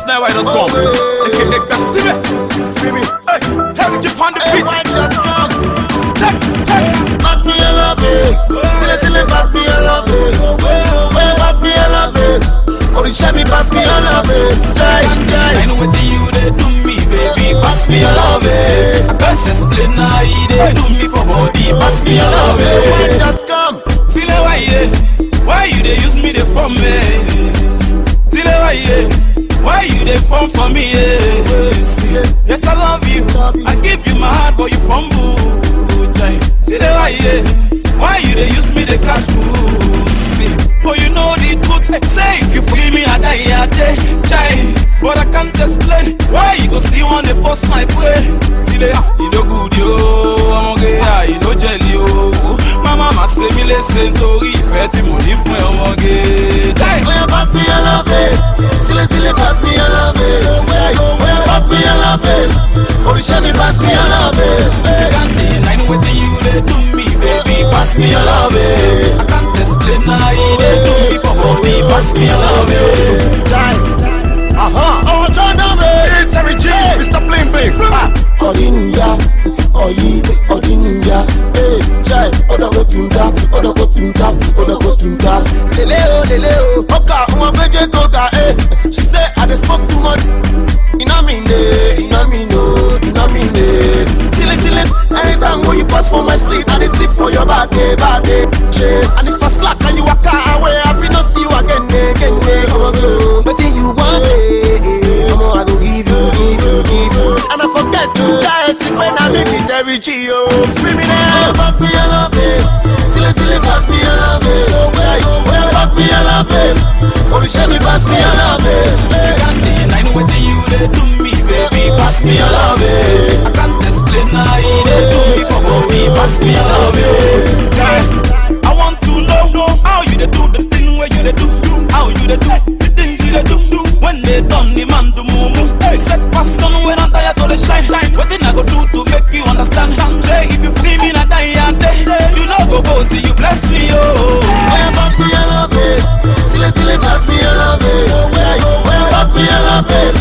Snyway.com. Eke eka sibe. Free me. Hey, take it upon the beat. AY.com. Take, take. Pass me a love it. Pass me a love it. Well, pass me a love it. Oh, Orisha me pass me a love it. Jai, I know what you they do me, baby. Pass me a love it. I can't explain how you they do me for body. Pass me a love it. AY.com. Sile form for me? Yeah? Yes I love you. I give you my heart, but you fumble. Jai. Sile why? Why you they use me they catch pussy? But you know the truth. Say if you free me, I die a day. Jai. But I can't explain why you go still want to post my way. Sile, you no good yo. I'm okay, yeah, you no jelly yo. Mama ma ṣe mí léṣe nítorí ìfẹ́ tí mo ní fún ẹ ọmọge. Jai. Well, pass me a pass me, I love you. Time. Aha. Oh, John Damre. It's Harry J. Mr. Plain Bay. Odinuya. Oyi. Odinuya. Hey, Jai. Odogo tunga. Odogo tunga. Odogo tunga. Leleo, leleo. Oka, uma beje toga. Hey, eh. she say I dey smoke too much. Inamine, inamino, inamine. Sile, sile. Anytime when you pass for my street, I dey tip for your body, body. Yeah. It G, oh. Free me now, pass me a love it. Silly silly, pass me a love it. Well, well, pass me a love it. Orisha me pass me a love it. You can't deny wetin you dey do me, baby. Pass me your love, eh. I can't explain how you dey do me for body. Pass me your love, eh. Till you bless me, oh. Well, pass me a love it. Silly silly, pass me a love it. Well, pass me a love it.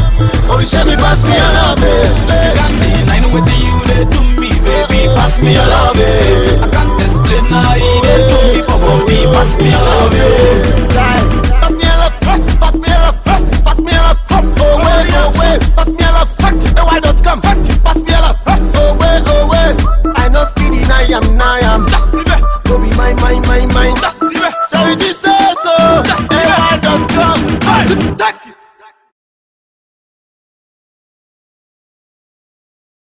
Orisha me pass me a love it. You got can't deny wetin you dey do me, baby. Pass me your love, eh. I can't explain how you dey do me for body. Pass me your love, eh. Pass me a love, pass, pass me a love, pass, pass me a love, hop, oh way, oh way, pass me a love, fuck, the why not come, pass me a love, pass, oh way, oh way. I not feel it, I am, I am. Just me, go be mine, mine, mine, mine. That's the way. So it is so. so. That's the way.